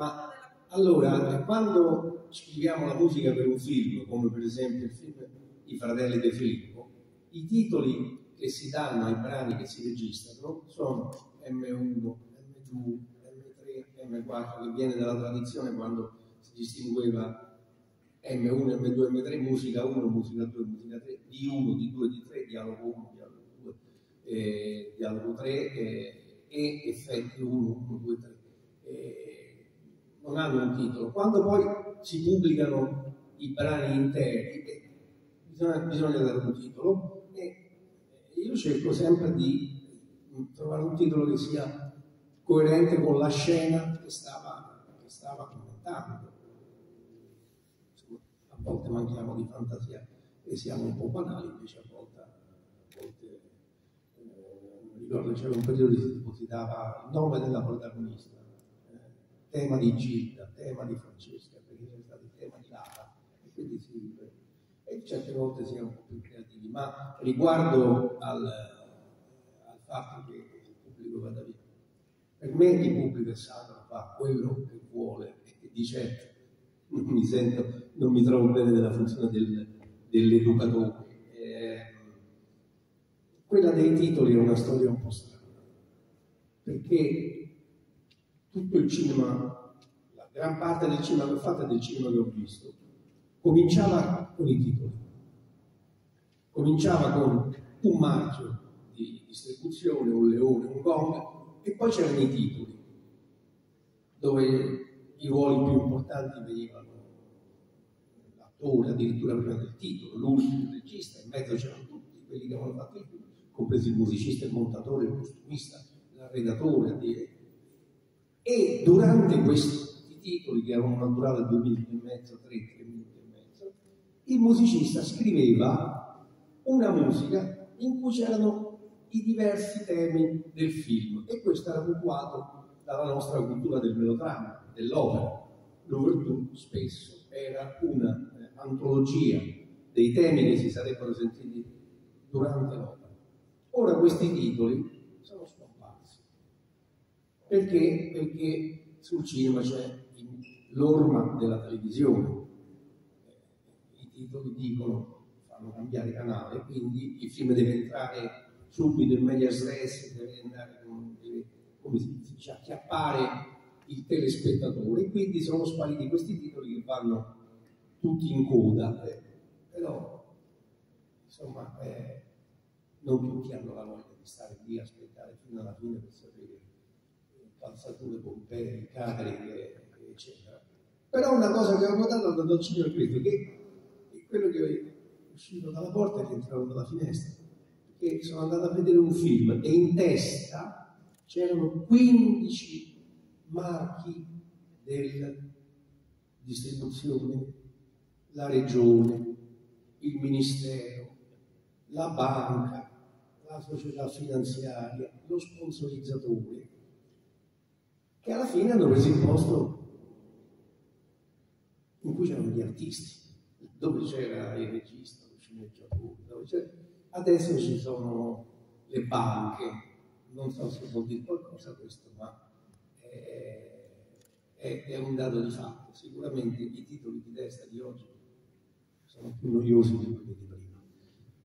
Ma allora, quando scriviamo la musica per un film, come per esempio il film I fratelli De Filippo, i titoli che si danno ai brani che si registrano sono M1, M2, M3, M4, che viene dalla tradizione quando si distingueva M1, M2, M3, musica 1, musica 2, musica 3, D1, D2, D3, dialogo 1, dialogo 2, eh, dialogo 3 eh, e effetti 1, 1, 2, 3. Hanno un titolo. Quando poi si pubblicano i brani interi, eh, bisogna, bisogna dare un titolo io cerco sempre di trovare un titolo che sia coerente con la scena che stava, che stava commentando. A volte manchiamo di fantasia e siamo un po' banali, invece a volte, a volte eh, ricordo c'era un periodo in cui si dava il nome della protagonista, tema di Gilda, tema di Francesca, perché c'è stato il tema di Lara, e quindi si, e certe volte siamo un po' più creativi, ma riguardo al, al fatto che il pubblico vada via, per me il pubblico è sacro, fa quello che vuole e di certo non mi sento, non mi trovo bene nella funzione del, dell'educatore. Eh, quella dei titoli è una storia un po' strana, perché tutto il cinema, la gran parte del cinema che ho fatto e del cinema che ho visto, cominciava con i titoli. Cominciava con un marchio di distribuzione, un leone, un gong, e poi c'erano i titoli, dove i ruoli più importanti venivano l'attore, addirittura prima del titolo, l'ultimo, il regista, in mezzo c'erano tutti quelli che avevano fatto il film, compresi il musicista, il montatore, il costumista, l'arredatore. E durante questi titoli, che erano una durata di due minuti e mezzo, tre, tre minuti e mezzo, il musicista scriveva una musica in cui c'erano i diversi temi del film e questo era puntuato dalla nostra cultura del melodramma, dell'opera. L'overture spesso era un'antologia eh, dei temi che si sarebbero sentiti durante l'opera. Ora questi titoli. Perché? Perché sul cinema c'è l'orma della televisione. I titoli dicono, fanno cambiare canale, quindi il film deve entrare subito in media stress, deve andare deve, come si dice, acchiappare il telespettatore, quindi sono spariti questi titoli che vanno tutti in coda, eh, però insomma eh, non tutti hanno la voglia di stare lì a aspettare fino alla fine per sapere calzature, pompei, cariche, eccetera. Però una cosa che ho notato quando ho cinema questo, che è quello che è uscito dalla porta e che entravo dalla finestra che sono andato a vedere un film e in testa c'erano 15 marchi della distribuzione, la regione, il ministero, la banca, la società finanziaria, lo sponsorizzatore, che alla fine hanno preso il posto in cui c'erano gli artisti, dove c'era il regista, lo sceneggiatore, Adesso ci sono le banche, non so se vuol dire qualcosa questo, ma è, è, è un dato di fatto. Sicuramente i titoli di testa di oggi sono più noiosi di quelli di prima.